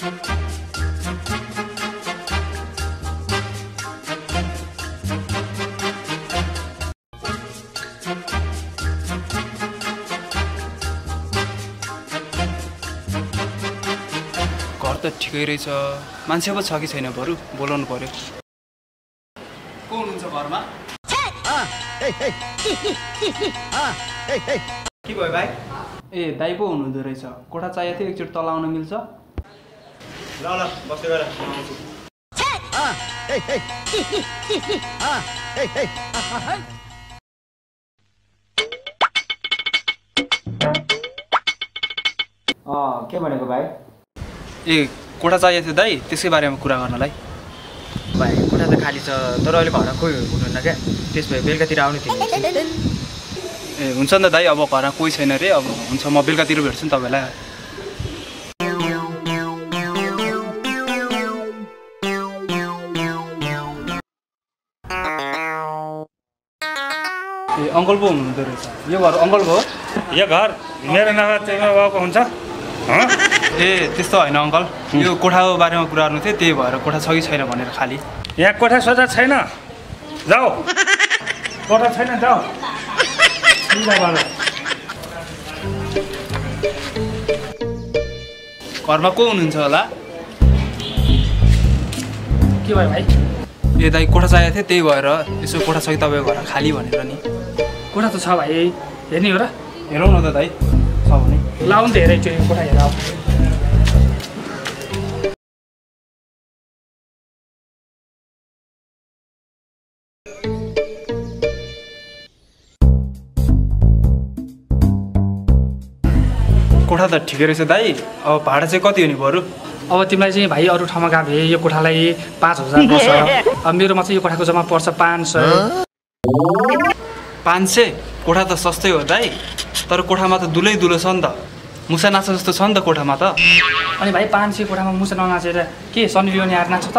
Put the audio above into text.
घर त ठिकै रहेछ। मान्छे पो छ कि छैन बरु? बोलाउनु पर्यो। को हुनुहुन्छ घरमा? के भयो भाइ? ए दाइ पो हुनुहुँदो रहेछ। कोठा चाहिएको थियो एकचोटि तल आउन मिल्छ? ल ल बस्दै आउँछु। अँ के भनेको भाइ? ए कोठा चाहिएको थियो दाइ? त्यसकै बारेमा कुरा गर्नलाई। भाइ कोठा त खाली छ तर अहिले घरमा कोही हुनुहुन्न क्या? त्यस भए बेलुकातिर आउने थियो। ए हुन्छ नि त दाइ अब घरमा कोही छैन अरे अब हुन्छ म बेलुकातिर भेट्छु नि तपाईँलाई। ए अङ्कल पो हुनुहुँदो रहेछ। यो घर अङ्कल भयो यो घर मेरो नभए तिम्रो बाबुको हुन्छ। हँ? ए त्यस्तो होइन अङ्कल। यो कोठाको बारेमा कुरा गर्नु थियो त्यही भएर कोठा छ कि छैन भनेर खालि। यहाँ कोठा सोझा छैन। जाऊ। कोठा छैन जाऊ। घरमा को हुनुहुन्छ होला? के भयो भाइ? ए दाइ कोठा चाहिएको थियो त्यही भएर यसो कोठा छ कि तपाईँको घर खाली भनेर नि। कोठा त छ भाइ हेर्ने हो र। हेरौँ न त दाइ छ भने। लाउनु त हेर एकचोटि कोठा हेर। कोठा त ठिकै रहेछ दाइ। अब भाडा चाहिँ कति हो नि बरु? अब तिमीलाई चाहिँ भाइ अरू ठाउँमा गएको भए यो कोठालाई पाँच हजार पर्छ। अब मेरोमा चाहिँ यो कोठाको जम्मा पर्छ पाँच सय। पाँच सय? कोठा त सस्तै हो दाइ। तर कोठामा त दुलै दुलो छ नि त। मुसा नाच्छ जस्तो छ नि त कोठामा त। अनि भाइ पाँच सय कोठामा मुसा ननाचेर के सनी लियोनी आएर नाच्छ त?